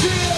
Yeah.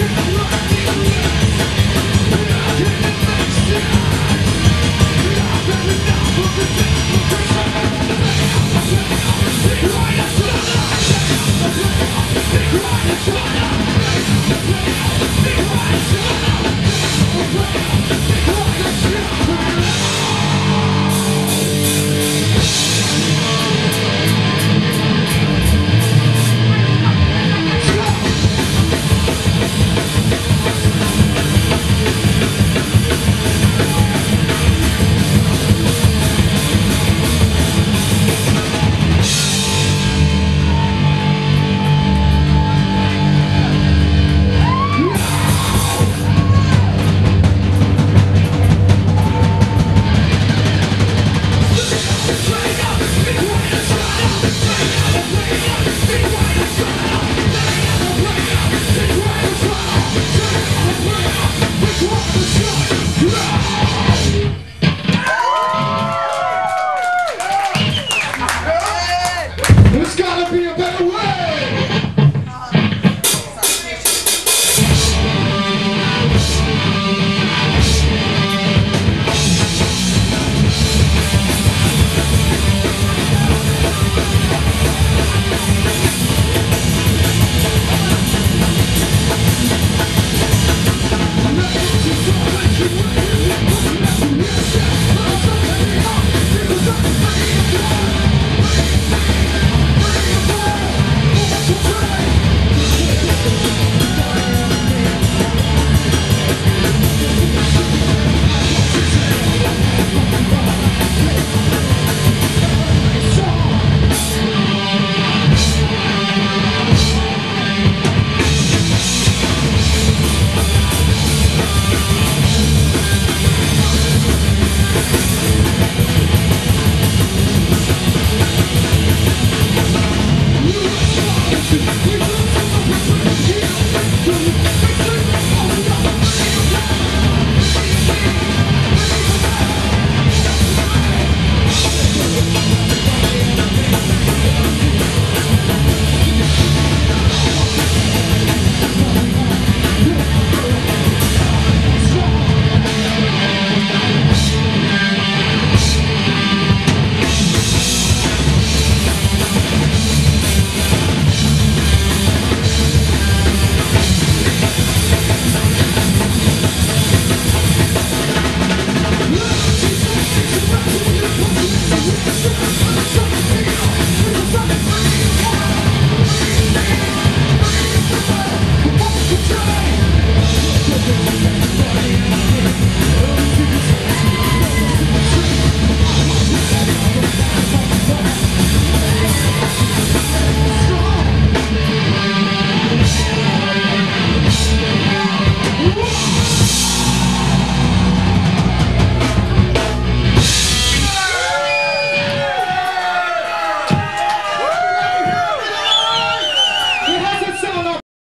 you